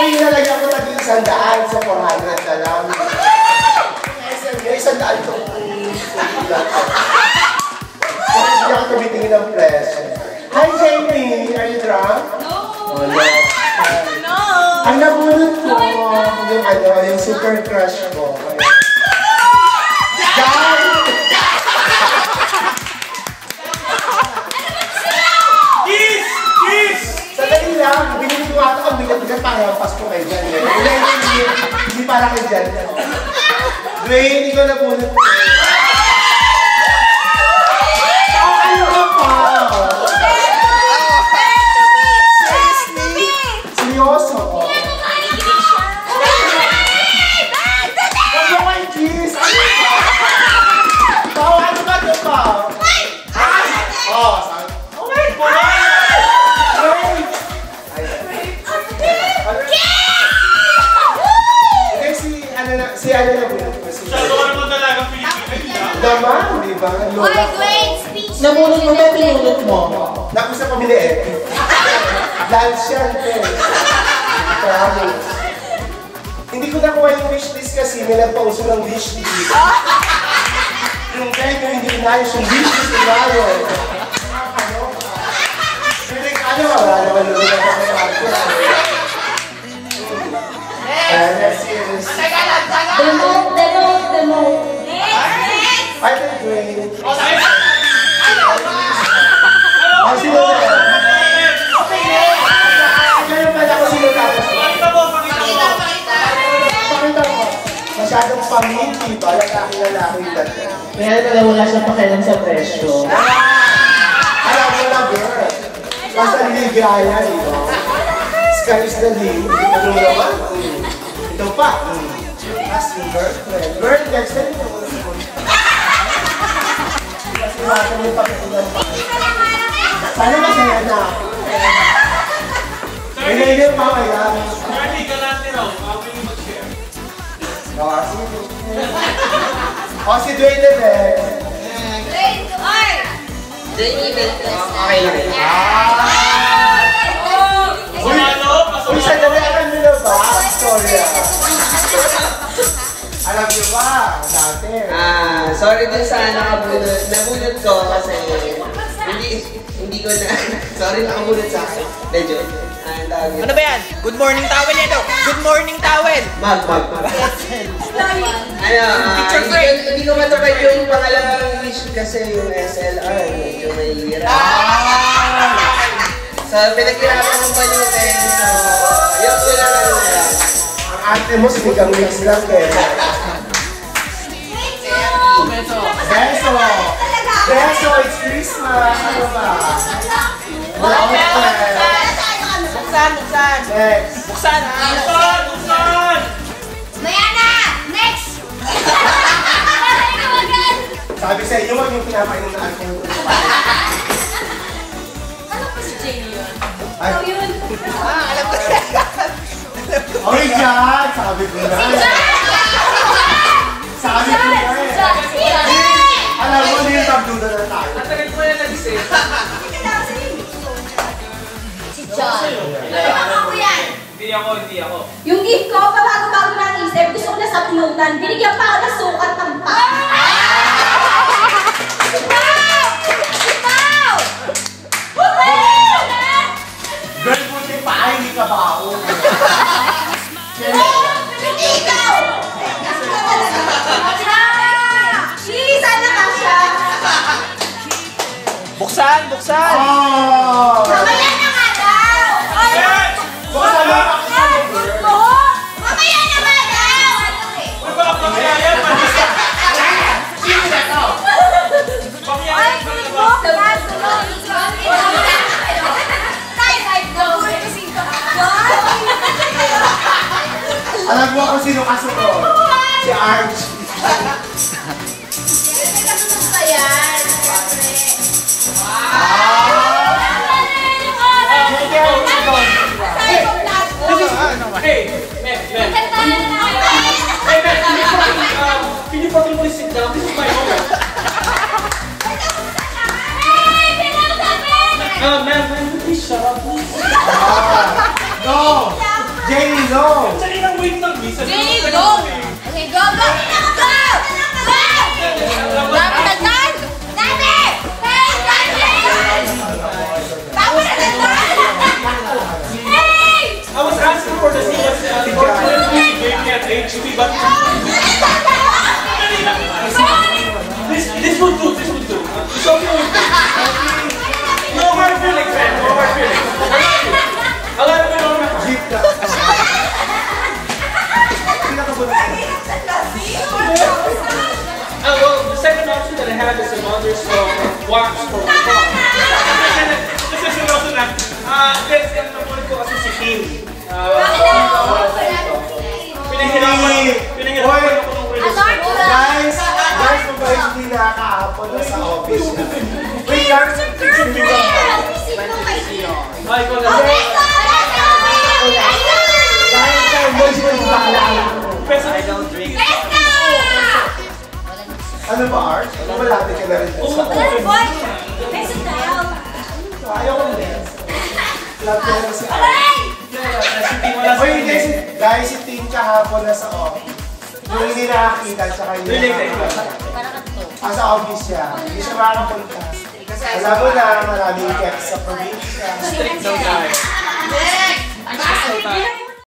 Actually, nalagyan ko tag isang daan sa 400 na lang. SM, may isang daan ito. Bakit hindi ako tumitingin ng presyo? Hi, Jamie! Are you drunk? No. Oh, no. No. Ang nabunot ko, yung ano, yung super crush ko. Dwayne, ikaw na bunot ko. Naman, ba? Lola ko. Nabunot mo ba pinulot mo? Naku sa pamilya eh. Lunch yan, eh. Promise. Hindi ko nakuha yung wishlist kasi may nagpauso ng wishlist. yung kaya hindi inayos yung wishlist ni Mario. Ano? Piling ano, wala naman lulu na ako And Masyadong pamiti ba? Lalaki lalaki yung dati. Kaya pala wala siyang pakialam sa presyo. Alam mo na, girl. Basta ligaya, di ba? Sky is the limit. Ano naman? Ito pa. Mm. As yung girlfriend. Girl, next time ito. Kasi natin yung pagkakulang pa. Sana masaya na ako. May nailim pa kaya. Charlie, galante raw. Ako. Kasi. O si Dwayne Lebec. Okay lang. Uy, Pasumalo, uy, pasumalo. sandali, alam niyo na ba? Sorry ah. Alam niyo ba? Dati. Ah, sorry din sa nakabunot. Nabunot ko kasi hindi hindi ko na sorry nakabunot sa akin. Medyo. Ah. Ano ba yan? Good morning towel yan. Good morning towel. Mag, mag, mag. Ano, ah, Picture frame. hindi ko matupad yung pangalawang wish kasi yung SLR, medyo mahirap. So, pinaghirapan kong balutin. So, yun ko lang ano na lang. Ang ate mo, sinigang mix lang eh. Beso! Beso, it's Christmas! Ano ba? Buksan, buksan. Next. Buksan. Buksan, buksan! Sabi sa inyo, yung pinapainom na alcohol. Ay, Ah, alam ko. Oy, dyan! Sabi ko na. Sabi ako, hindi ako. Yung gift ko, pabago-bago lang isip, gusto ko na sa pulutan. Binigyan pa ako ng sukat ng pa. Alam mo kung sino kasunod? Si Arch. Hey, Mac, Mac. Hey, Mac, can you fucking, um, can you fucking please sit down? This is my moment. Uh, ma'am, ma'am, please shut up, please. Go! J-Lo! Dali lang, wait lang, Miss. Jay, go! Okay, go, go! Go! Go! Dami na dyan! Dami! Hey, dami! Dami na dyan! Hey! I was asking for the same as unfortunately she gave me at HB, but wax for my car. Kasi sinusunod na. Ah, kasi ang namulit ko kasi si Kim. Ah, pinahirapan, pinahirapan ako ng relasyon. Guys, guys, mabait hindi nakakahapon na sa office niya. Wait lang, sipsipin lang ako. Ay, ko lang. Dahil sa emotional bahala. Pero I don't drink. Ano ba, Art? Malapit ka na rin dun sa Ayaw ko din. Love ko na si Art. Uy, guys, guys, si Tim kahapon na sa office. Yung hindi nakakita, tsaka yung Related. Ah, sa office siya. Hindi siya makakapunta. Alam mo na, maraming kept sa probinsya. Strict daw tayo. Next!